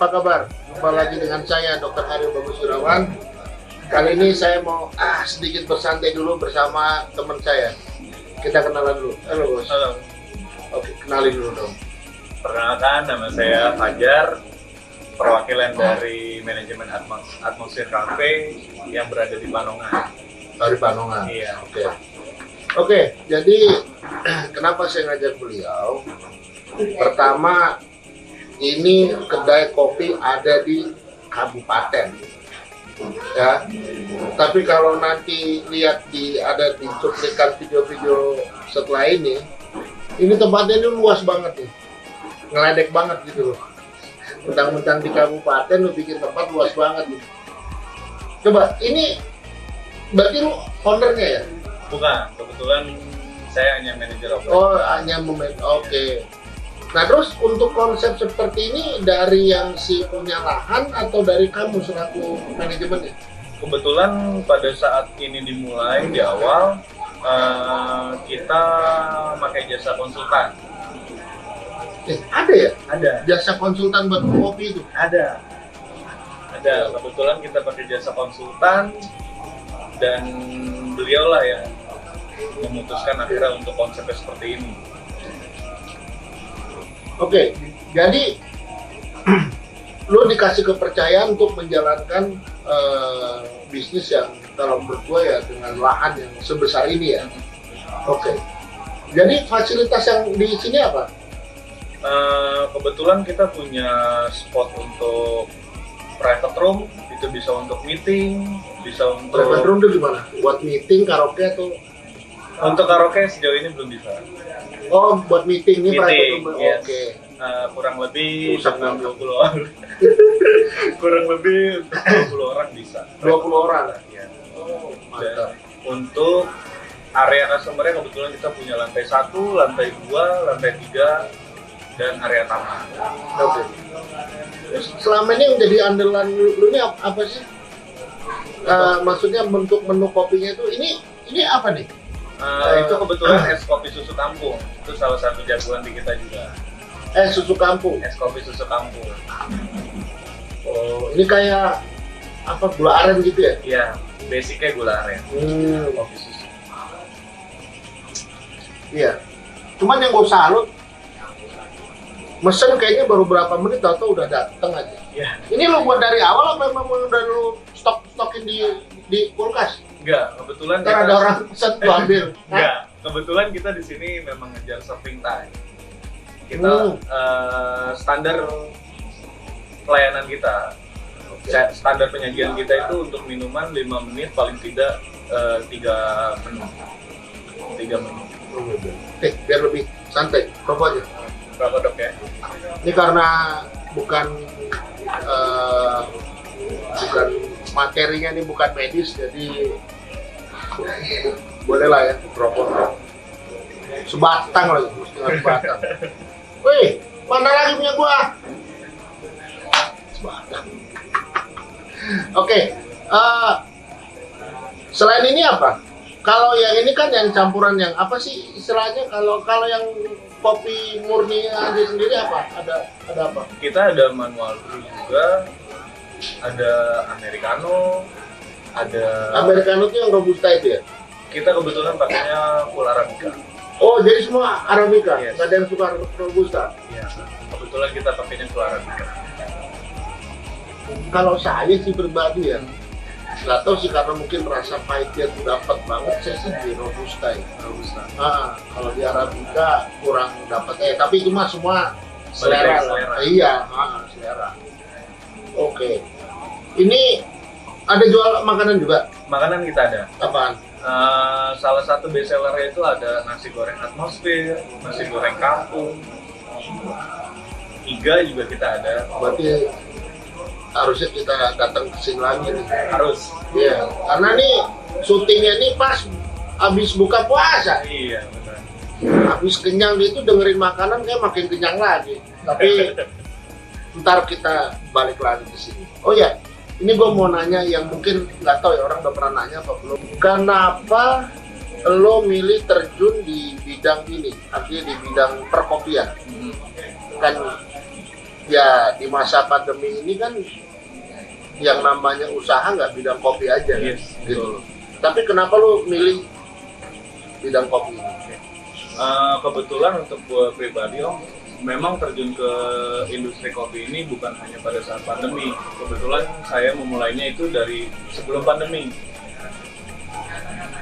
Apa kabar? Jumpa lagi dengan saya Dr. Hari Bagus Irawan. Kali ini saya mau ah sedikit bersantai dulu bersama teman saya. Kita kenalan dulu. Halo bos. Halo, Oke, kenalin dulu dong. perkenalkan nama saya Fajar, perwakilan dari manajemen Atmos Atmosfer Cafe yang berada di Panongan. Dari Panongan. Iya. Oke. Oke, jadi kenapa saya ngajak beliau? Pertama, ini kedai kopi ada di kabupaten. Ya. Tapi kalau nanti lihat di ada di cuplikan video-video setelah ini, ini tempatnya ini luas banget nih. Ngeledek banget gitu loh. Mentang-mentang di kabupaten lu bikin tempat luas banget nih. Coba, ini berarti lu ownernya ya? Bukan, kebetulan saya hanya manajer operasi. Oh, hanya. Oke. Nah, terus untuk konsep seperti ini dari yang si punya lahan atau dari kamu selaku manajemennya? Kebetulan pada saat ini dimulai di awal eh, kita pakai jasa konsultan. Eh, ada ya Ada. jasa konsultan buat kopi itu? Ada. Ada. Kebetulan kita pakai jasa konsultan dan beliau lah yang memutuskan akhirnya untuk konsepnya seperti ini. Oke. Jadi lu dikasih kepercayaan untuk menjalankan eh, bisnis yang kalau menurut gue ya dengan lahan yang sebesar ini ya. Oke. Jadi fasilitas yang di sini apa? Eh, kebetulan kita punya spot untuk private room, itu bisa untuk meeting, bisa untuk Private room itu gimana? Buat meeting, karaoke atau untuk karaoke sejauh ini belum bisa. Oh, buat meeting ini Meeting, yes. Oke. Eh, kurang lebih banget. 20 orang. kurang lebih untuk 20 orang bisa. 20 orang. Iya. Oh, Dan mantap. untuk area customer kebetulan kita punya lantai satu, lantai dua, lantai tiga, dan area taman. Oke. Terus selama ini yang jadi andalan lu, ini ap- apa sih? Eh, maksudnya bentuk menu kopinya itu ini ini apa nih? Eh, itu kebetulan es kopi susu kampung. Itu salah satu jagoan di kita juga. Eh susu kampung. Es kopi susu kampung. Oh, ini kayak apa gula aren gitu ya? Iya, basicnya gula aren. Hmm, Kopi susu. iya. Cuman yang gue salut mesen kayaknya baru berapa menit atau udah dateng aja. Iya. Ini lu buat dari awal apa memang udah lu stok stokin di di kulkas? Enggak, kebetulan Ntar ada orang lu ambil. Enggak, kebetulan kita di sini memang ngejar serving time. Kita Hmm. eh, standar pelayanan kita, sa- standar penyajian kita itu untuk minuman 5 menit paling tidak eh, tiga menu. Tiga menu. Eh, biar lebih santai, rokok aja. Berapa dok ya? Ini karena bukan eh, bukan materinya ini bukan medis, jadi boleh lah ya rokok. Sebatang lagi, setengah sebatang. Wih, mana lagi punya gua? Sebatang. Oke, eh, selain ini apa? Kalau yang ini kan yang campuran yang apa sih istilahnya? Kalau kalau yang kopi murni sendiri apa? Ada ada apa? Kita ada manual brew juga, ada americano, ada Americano itu yang robusta itu ya? kita kebetulan pakainya full arabica. Oh, jadi semua arabica, Yes. nggak ada yang suka robusta. Iya, kebetulan kita pakainya full arabica. Kalau saya sih pribadi ya, nggak tahu sih karena mungkin rasa pahitnya tuh dapat banget, saya sih di robusta ya. Robusta. Ah, kalau di arabica kurang dapat. Eh, tapi itu mah semua selera selera. Iya, ah, selera. Oke. Ini ada jual makanan juga? Makanan kita ada. Apaan? Eh, salah satu best sellernya itu ada nasi goreng atmosfer, nasi goreng kampung, iga juga kita ada. Berarti harusnya kita datang ke sini lagi nih. Harus. Iya, karena nih syutingnya nih pas habis buka puasa. Iya benar. Habis kenyang itu dengerin makanan kayak makin kenyang lagi. Tapi ntar kita balik lagi ke sini. Oh ya, ini gue mau nanya yang mungkin nggak tahu ya orang udah pernah nanya apa belum. Kenapa lo milih terjun di bidang ini? Artinya di bidang perkopian. Hmm. Kan ya di masa pandemi ini kan yang namanya usaha nggak bidang kopi aja kan? Yes, gitu loh. Tapi kenapa lu milih bidang kopi ini? Eh, kebetulan untuk gue pribadi om memang terjun ke industri kopi ini bukan hanya pada saat pandemi kebetulan saya memulainya itu dari sebelum pandemi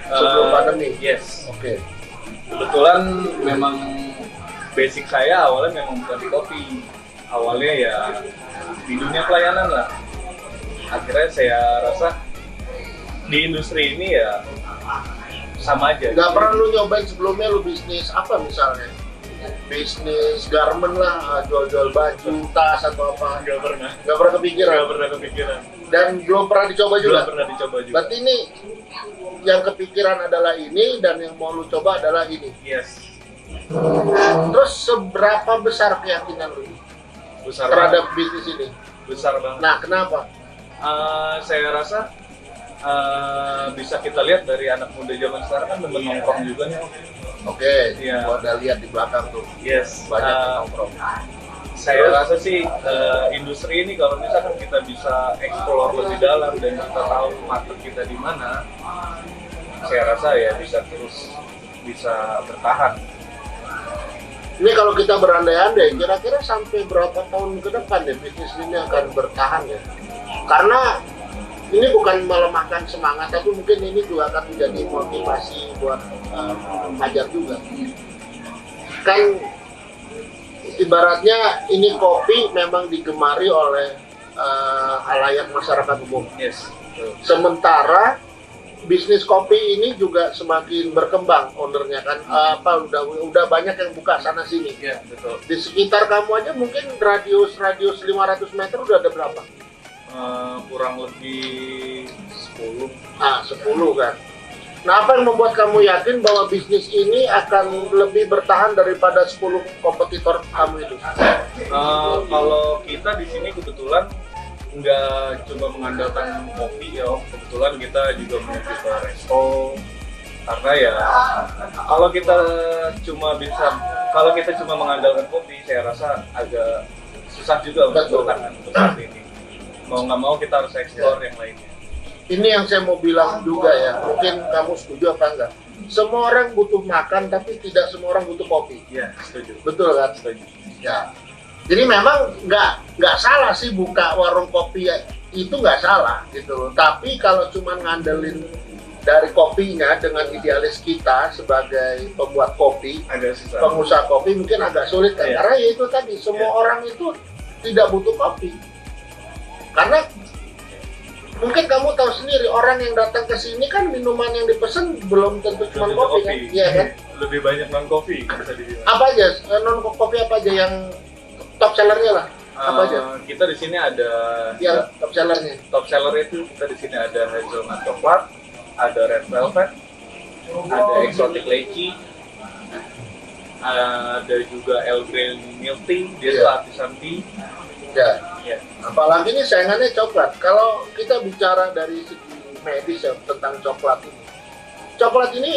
Sebelum Eh, pandemi? yes Oke. kebetulan memang basic saya awalnya memang bukan di kopi awalnya ya di dunia pelayanan lah akhirnya saya rasa di industri ini ya sama aja Nggak pernah lu nyobain sebelumnya lu bisnis apa misalnya? Bisnis garment lah, jual-jual baju, tas atau apa? nggak pernah Nggak pernah kepikiran? nggak pernah kepikiran Dan belum pernah dicoba belum juga? pernah dicoba juga Berarti ini yang kepikiran adalah ini dan yang mau lu coba adalah ini. yes Terus seberapa besar keyakinan lu besar terhadap banget. bisnis ini? besar banget Nah, kenapa? Eh, saya rasa eh, bisa kita lihat dari anak muda zaman sekarang kan demen nongkrong juga nih Oke, Iya. gua udah lihat di belakang tuh yes banyak yang Eh, nongkrong. saya rasa sih eh, industri ini kalau misalkan kita bisa explore lebih dalam dan kita tahu market kita di mana saya rasa ya bisa terus bisa bertahan Ini kalau kita berandai-andai, kira-kira sampai berapa tahun ke depan ya bisnis ini akan bertahan ya? Karena ini bukan melemahkan semangat, tapi mungkin ini juga akan menjadi motivasi buat uh, Hajar juga. Kan ibaratnya ini kopi memang digemari oleh uh, halayak masyarakat umum. yes Sementara bisnis kopi ini juga semakin berkembang ownernya kan. Apa udah udah banyak yang buka sana sini. Ya betul. Di sekitar kamu aja mungkin radius radius 500 meter udah ada berapa Eh, kurang lebih 10 ah 10 kan. Nah apa yang membuat kamu yakin bahwa bisnis ini akan lebih bertahan daripada 10 kompetitor kamu itu? Eh, kalau kita di sini kebetulan nggak cuma mengandalkan kopi ya, kebetulan kita juga ke resto. Karena ya kalau kita cuma bisa kalau kita cuma mengandalkan kopi, saya rasa agak susah juga untuk bertahan untuk. Mau nggak mau kita harus explore yang lainnya. ini yang saya mau bilang juga ya mungkin kamu setuju apa enggak semua orang butuh makan tapi tidak semua orang butuh kopi Iya, setuju. betul kan Setuju. Ya. Jadi memang nggak nggak salah sih buka warung kopi ya, itu nggak salah gitu loh. Tapi kalau cuma ngandelin dari kopinya dengan idealis kita sebagai pembuat kopi, Agak susah. pengusaha kopi mungkin agak sulit kan. Iya. Karena ya itu tadi semua Iya. orang itu tidak butuh kopi. Karena mungkin kamu tahu sendiri orang yang datang ke sini kan minuman yang dipesan belum tentu cuma Tentu kopi, kan? Iya kan? Lebih banyak non kopi bisa dibilang. Apa aja non kopi apa aja yang top sellernya lah? Apa aja? Eh, kita di sini ada Yang top sellernya? top seller itu kita di sini ada hazelnut coklat, ada red velvet, ada exotic lychee, ada juga El Grey milk tea, dia Iya. itu artisan tea. Ya. Ya. Apalagi ini sayangannya coklat. Kalau kita bicara dari segi medis ya tentang coklat ini, coklat ini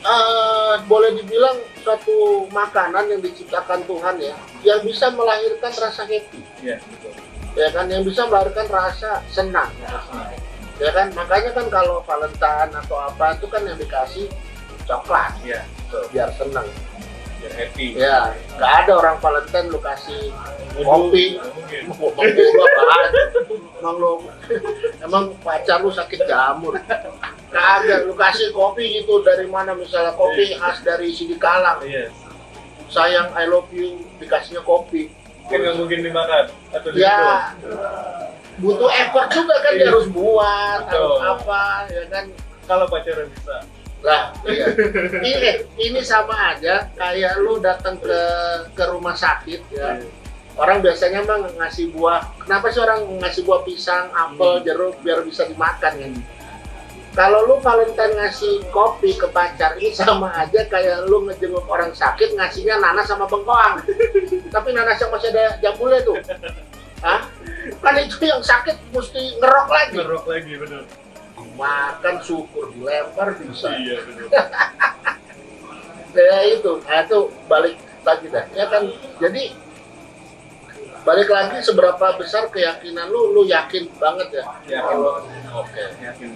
eh, boleh dibilang suatu makanan yang diciptakan Tuhan ya, yang bisa melahirkan rasa happy, betul. ya kan, yang bisa melahirkan rasa senang, ya kan. Makanya kan kalau Valentine atau apa itu kan yang dikasih coklat, betul. biar senang. Biar happy. Ya, nggak ada orang Valentine lu kasih Waduh, kopi, mau apaan? Emang lu, emang pacar lu sakit jamur? Kagak, lu kasih kopi gitu dari mana misalnya kopi khas dari Sidikalang. Iya. Sayang I love you dikasihnya kopi. Mungkin nggak mungkin dimakan atau. Ya, butuh effort juga kan dia Iya. harus buat, harus Betul. apa, ya kan? Kalau pacaran bisa. Lah, iya. ini ini sama aja kayak lu datang ke ke rumah sakit ya. Orang biasanya mah ngasih buah. Kenapa sih orang ngasih buah pisang, apel, Hmm. jeruk biar bisa dimakan kan? Kalau lu Valentine ngasih kopi ke pacar ini sama aja kayak lu ngejenguk orang sakit ngasihnya nanas sama bengkoang. Tapi nanas yang masih ada jambulnya tuh. Hah? Kan itu yang sakit mesti ngerok lagi. Ngerok lagi bener. Makan syukur dilempar bisa. Iya ya itu. Nah itu balik lagi dah. Ya kan? Jadi balik lagi seberapa besar keyakinan lu lu yakin banget ya? Yakin. Kalau- oke. Yakin.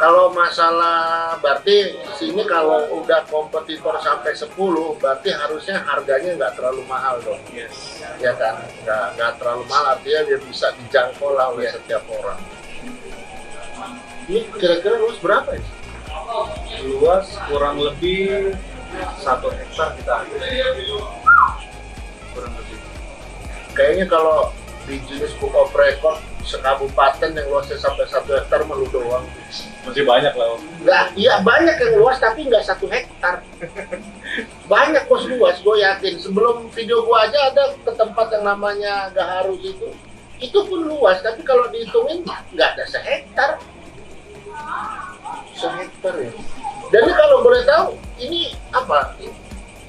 kalau masalah berarti sini kalau udah kompetitor sampai 10 berarti harusnya harganya nggak terlalu mahal dong. Yes. ya kan? Nggak nggak terlalu mahal artinya dia bisa dijangkau lah oleh Iya. setiap orang ini kira-kira luas berapa ya Luas kurang lebih satu hektar kita ambil. Kurang lebih. kayaknya kalau di jenis book of record sekabupaten yang luasnya sampai satu hektar melu doang Masih banyak lah. Om. nggak iya banyak yang luas tapi nggak satu hektar banyak bos luas gue yakin sebelum video gue aja ada ke tempat yang namanya Gaharus itu itu pun luas tapi kalau dihitungin nggak ada sehektar sehektar ya dan ini kalau boleh tahu ini apa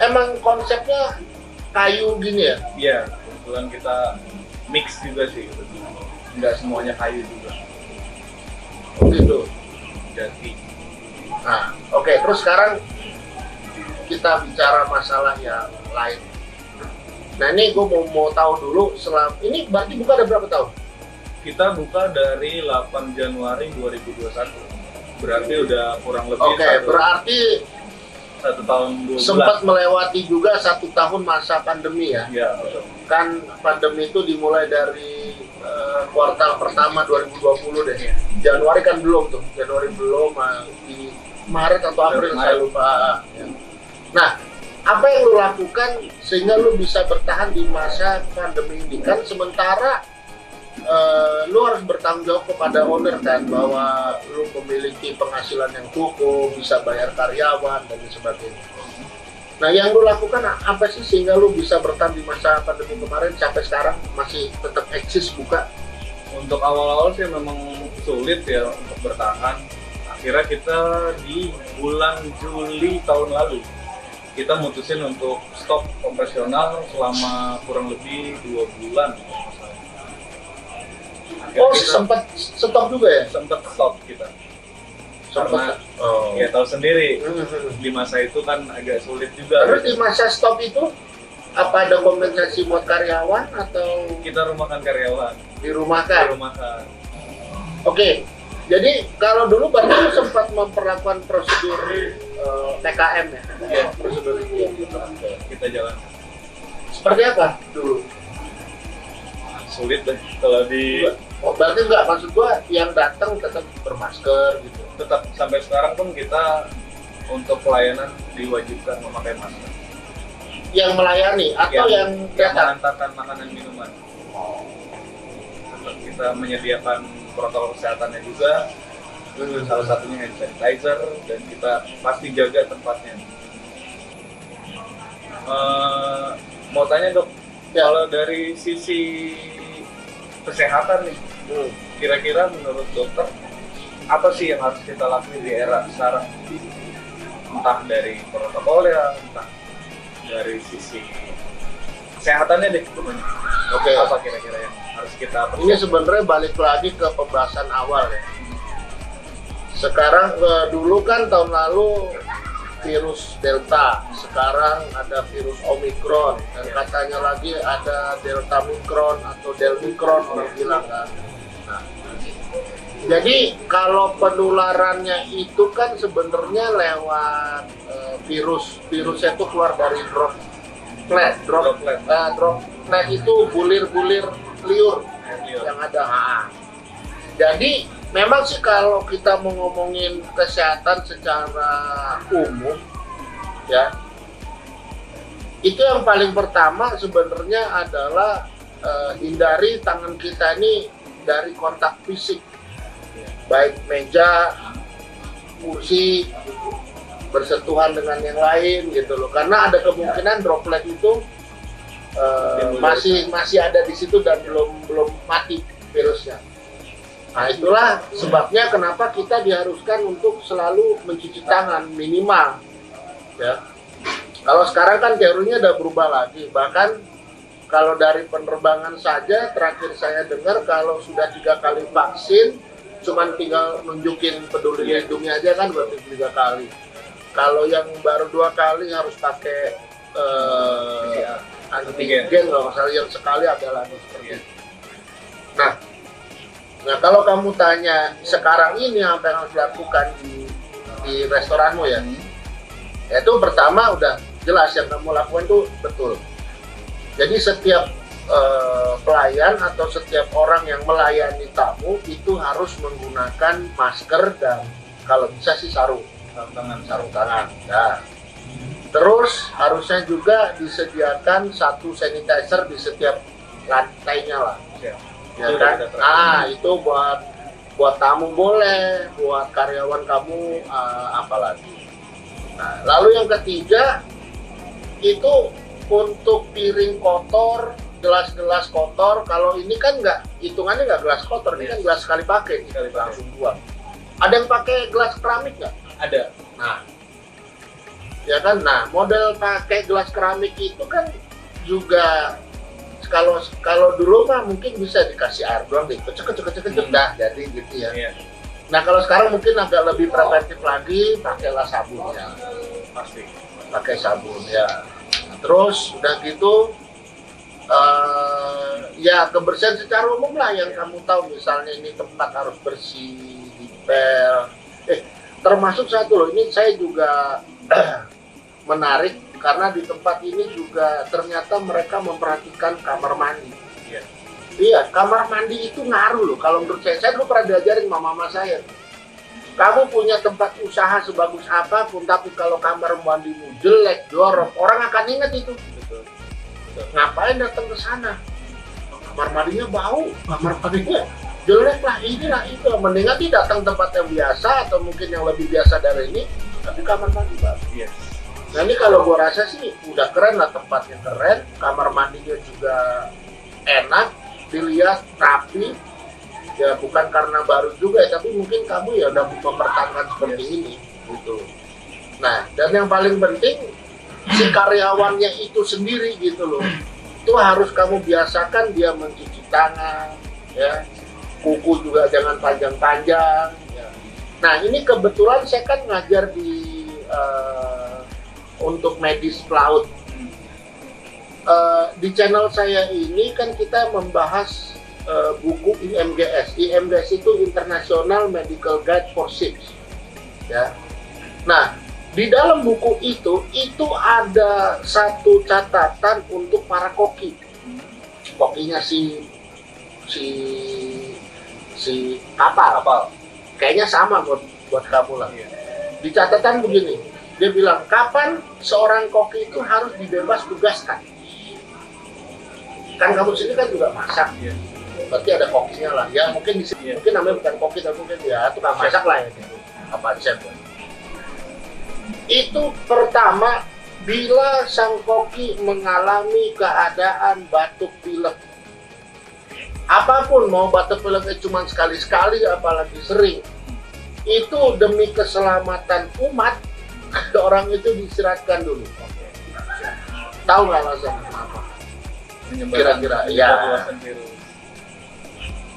emang konsepnya kayu gini ya Iya, kebetulan kita mix juga sih. Gitu. Nggak semuanya kayu juga. gitu Jadi nah oke terus sekarang kita bicara masalah yang lain nah ini gue mau mau tahu dulu selam ini berarti buka ada berapa tahun kita buka dari 8 Januari 2021. Berarti udah kurang lebih Oke, satu, berarti satu tahun sempat melewati juga satu tahun masa pandemi ya. Ya, betul. Kan pandemi itu dimulai dari eh, kuartal pertama 2020 deh. Iya. Januari kan belum tuh, Januari belum, ah, di Maret atau April saya lupa. Ya. Nah, apa yang lu lakukan sehingga lu bisa bertahan di masa pandemi ini kan sementara eh, harus bertanggung jawab kepada owner kan bahwa lu memiliki penghasilan yang cukup, bisa bayar karyawan dan sebagainya. Nah, yang lu lakukan apa sih sehingga lu bisa bertahan di masa pandemi kemarin sampai sekarang masih tetap eksis buka? Untuk awal-awal sih memang sulit ya untuk bertahan. Akhirnya kita di bulan Juli tahun lalu kita mutusin untuk stop operasional selama kurang lebih dua bulan. Oh, kita sempat stop juga ya? sempat stop kita. Karena oh. ya tahu sendiri Mhm. di masa itu kan agak sulit juga. Terus di masa stop itu apa ada kompensasi buat karyawan atau kita rumahkan karyawan, dirumahkan? dirumahkan. Oke, jadi kalau dulu lu sempat memperlakukan prosedur eh, TKM ya? Iya. Prosedur itu ya. Oke. Kita jalan Seperti apa dulu? sulit deh kalau di Oh, berarti enggak maksud gua yang datang tetap bermasker gitu. tetap sampai sekarang pun kita untuk pelayanan diwajibkan memakai masker. Yang melayani atau yang, yang datang? mengantarkan makanan minuman. Tetap kita menyediakan protokol kesehatannya juga. Salah satunya hand sanitizer dan kita pasti jaga tempatnya. Eh, mau tanya dok, Ya. kalau dari sisi kesehatan nih. Kira-kira menurut dokter apa sih yang harus kita lakuin di era sekarang entah dari protokol ya entah dari sisi kesehatannya deh pokoknya Oke. apa kira-kira yang harus kita Ini persiapkan sebenarnya balik lagi ke pembahasan awal ya. Sekarang eh, dulu kan tahun lalu virus Delta, sekarang ada virus Omicron dan katanya lagi ada Delta Micron atau Delmicron orang bilang kan. Jadi kalau penularannya itu kan sebenarnya lewat eh, virus, virusnya itu keluar dari droplet, drop, Droplet. eh, droplet itu bulir-bulir liur yang ada. HA. Jadi memang sih kalau kita mau ngomongin kesehatan secara umum ya itu yang paling pertama sebenarnya adalah eh, hindari tangan kita ini dari kontak fisik baik meja kursi bersentuhan dengan yang lain gitu loh karena ada kemungkinan droplet itu Timbul masih masih ada di situ dan belum belum mati virusnya. Nah itulah sebabnya kenapa kita diharuskan untuk selalu mencuci tangan minimal. Ya. Kalau sekarang kan teorinya udah berubah lagi. Bahkan kalau dari penerbangan saja terakhir saya dengar kalau sudah tiga kali vaksin cuman tinggal nunjukin peduli Iya. lindungi aja kan berarti tiga kali. Kalau yang baru dua kali harus pakai PCR. antigen kalau misalnya yang sekali ada lagi seperti itu. Nah, nah kalau kamu tanya sekarang ini apa yang harus dilakukan di di restoranmu ya, itu pertama udah jelas yang kamu lakukan itu betul. Jadi setiap eh, pelayan atau setiap orang yang melayani tamu itu harus menggunakan masker dan kalau bisa sih sarung tangan sarung tangan. Ya. Terus harusnya juga disediakan satu sanitizer di setiap lantainya lah. Ya. Ya udah kan? Ah, itu buat buat tamu boleh, buat karyawan kamu eh, apalagi. Nah, lalu yang ketiga itu untuk piring kotor, gelas-gelas kotor. Kalau ini kan nggak hitungannya nggak gelas kotor, ini kan gelas sekali pakai, Sekali pakai. langsung buang. Ada yang pakai gelas keramik nggak? ada Nah, ya kan. Nah, model pakai gelas keramik itu kan juga kalau kalau dulu mah mungkin bisa dikasih air doang, dikecek kecek kecek kecek Hmm. dah jadi gitu ya. Iya, Nah kalau sekarang mungkin agak lebih preventif lagi, pakailah sabunnya, pasti pakai sabun ya. Nah, terus udah gitu, eh, ya kebersihan secara umum lah yang kamu tahu, misalnya ini tempat harus bersih, dipel. Eh, termasuk satu loh, ini saya juga menarik karena di tempat ini juga ternyata mereka memperhatikan kamar mandi. Iya. Iya, kamar mandi itu ngaruh loh. Kalau menurut saya, saya dulu pernah diajarin mama mama saya. Kamu punya tempat usaha sebagus apa pun, tapi kalau kamar mandimu jelek, jorok, orang akan ingat itu. Ngapain datang ke sana? Kamar mandinya bau, kamar mandinya jelek lah, inilah itu. Mendingan tidak datang tempat yang biasa atau mungkin yang lebih biasa dari ini, tapi kamar mandi bagus. iya Nah ini kalau gua rasa sih udah keren lah tempatnya keren, kamar mandinya juga enak, dilihat rapi. Ya bukan karena baru juga ya, tapi mungkin kamu ya udah mempertahankan seperti Yes. ini gitu. Nah dan yang paling penting si karyawannya itu sendiri gitu loh. Itu harus kamu biasakan dia mencuci tangan, ya kuku juga jangan panjang-panjang. ya. Nah ini kebetulan saya kan ngajar di eh, untuk medis pelaut. Eh, di channel saya ini kan kita membahas eh, buku IMGS. IMGS itu International Medical Guide for Ships. Ya. Nah, di dalam buku itu itu ada satu catatan untuk para koki. Kokinya si si si kapal. kapal. Kayaknya sama buat buat kamu lah. Iya. Di catatan begini dia bilang kapan seorang koki itu harus dibebas tugaskan? Kan kamu sini kan juga masak. Iya. Berarti ada kokinya lah. Ya mungkin di sini. Iya. mungkin namanya bukan koki tapi mungkin ya tukang masak lah ya gitu. Apa chef ya. Itu pertama bila sang koki mengalami keadaan batuk pilek. Apa pun mau batuk pileknya cuma sekali-sekali apalagi sering. Itu demi keselamatan umat orang itu diistirahatkan dulu. Tahu nggak alasan kenapa? Kira-kira, iya. virus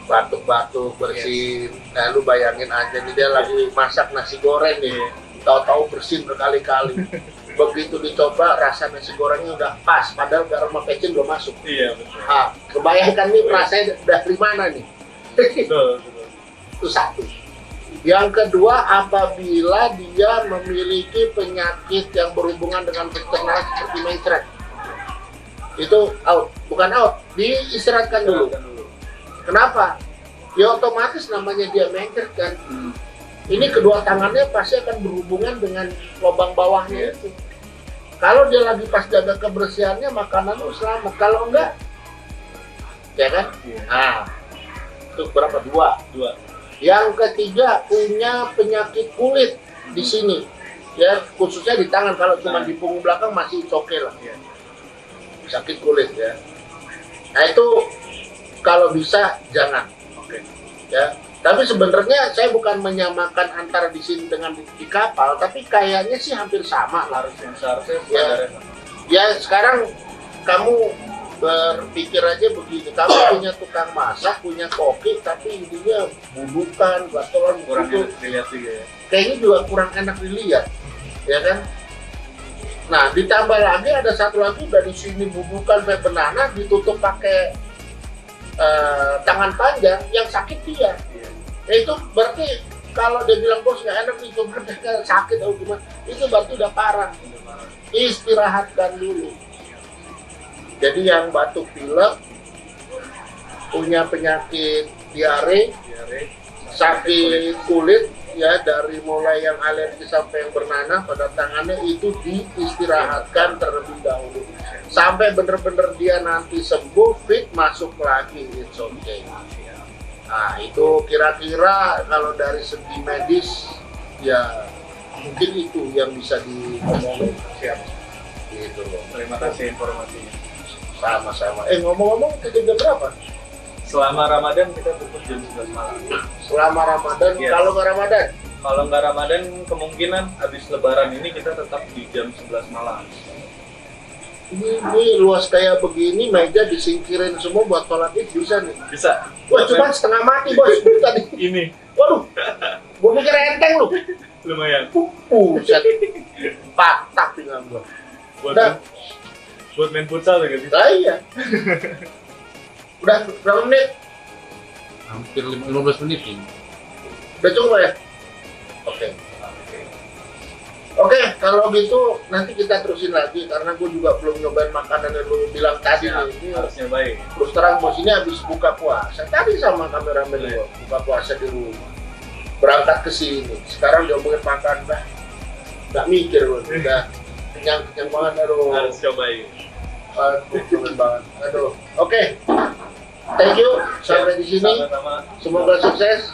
batuk-batuk bersin. Nah lu bayangin aja nih dia lagi masak nasi goreng nih. Iya. Tahu-tahu bersin berkali-kali. Begitu dicoba rasa nasi gorengnya udah pas padahal garam sama pecin belum masuk. Iya betul. Ah kebayangkan nih rasanya dari mana nih? Betul betul. Itu satu. Yang kedua apabila dia memiliki penyakit yang berhubungan dengan eksternal seperti mencret. Itu out bukan out diistirahatkan dulu. Dulu. Kenapa? Ya otomatis namanya dia mencret kan. Hmm. Ini kedua tangannya pasti akan berhubungan dengan lubang bawahnya Iya. itu. Kalau dia lagi pas jaga kebersihannya, makanan lu selamat. Kalau enggak, ya kan? iya Nah, itu berapa? Dua. dua Yang ketiga punya penyakit kulit di sini. Ya, khususnya di tangan. Kalau cuma Nah. di punggung belakang masih oke lah. iya Sakit kulit ya. Nah itu kalau bisa jangan. oke ya tapi sebenarnya saya bukan menyamakan antara di sini dengan di, di kapal tapi kayaknya sih hampir sama lah. Harusnya seharusnya Ya. ya sekarang kamu berpikir aja begini. Kamu punya tukang masak punya koki tapi intinya budukan gatolan kurang enak dilihat juga ya. Kayaknya juga kurang enak dilihat ya kan? Nah, ditambah lagi ada satu lagi dari sini bubukan sampai benana ditutup pakai eh, tangan panjang yang sakit dia. Ya, itu berarti kalau dia bilang bos nggak enak cuma dia sakit atau gimana, itu berarti udah parah. Istirahatkan dulu. Jadi yang batuk pilek, punya penyakit Diare. sakit kulit ya dari mulai yang alergi sampai yang bernanah pada tangannya itu diistirahatkan terlebih dahulu sampai bener-bener dia nanti sembuh fit masuk lagi it's okay nah itu kira-kira kalau dari segi medis ya mungkin itu yang bisa diomongin Siap. gitu loh Terima kasih informasinya. sama-sama eh ngomong-ngomong itu jam berapa Selama Ramadan kita tutup jam 11 malam. selama Ramadan Yes. kalau nggak Ramadan Kalau nggak Ramadan, kemungkinan habis Lebaran ini kita tetap di jam 11 malam. Ini, ini luas kayak begini meja disingkirin semua buat sholat id bisa nih. Bisa. wah cuma setengah mati bos. Tadi ini. Waduh. Gua pikir enteng lu. Lumayan. buset. Patah pinggang gua. Buat main, buat main futsal juga bisa. nah, iya. Udah berapa menit? Hampir lima- 15 menit ini. udah cukup ya? Oke Oke, kalau gitu nanti kita terusin lagi karena gue juga belum nyobain makanan yang lu bilang tadi. Nih. Ini harus nyobain. terus terang bos ini habis buka puasa. Tadi sama kameramen Iya. gua buka puasa di rumah. Berangkat ke sini. Sekarang diomongin makan dah nggak mikir loh udah kenyang kenyang banget aduh. Harus cobain. aduh kenyang banget aduh. Oke. Thank you sampai di sini. Semoga sukses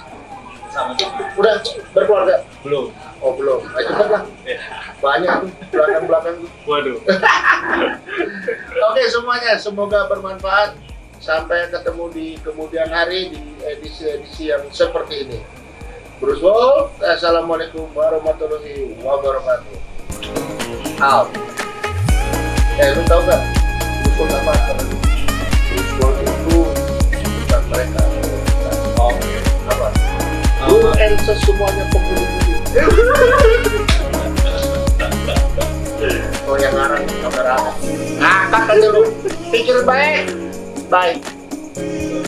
Sama udah berkeluarga Belum. oh belum ayo cepet lah Ya. banyak tuh belakang belakang tuh Waduh. Oke semuanya, semoga bermanfaat. Sampai ketemu di kemudian hari di edisi-edisi yang seperti ini. Bruce Wolf, Assalamualaikum warahmatullahi wabarakatuh. Out. Eh, lu tau gak? Bruce Wolf apa? Bruce Wolf itu bukan mereka. Lu and semuanya budi. Oh yang ngarang kamera. Ngakak aja lu. Pikir baik. Bye.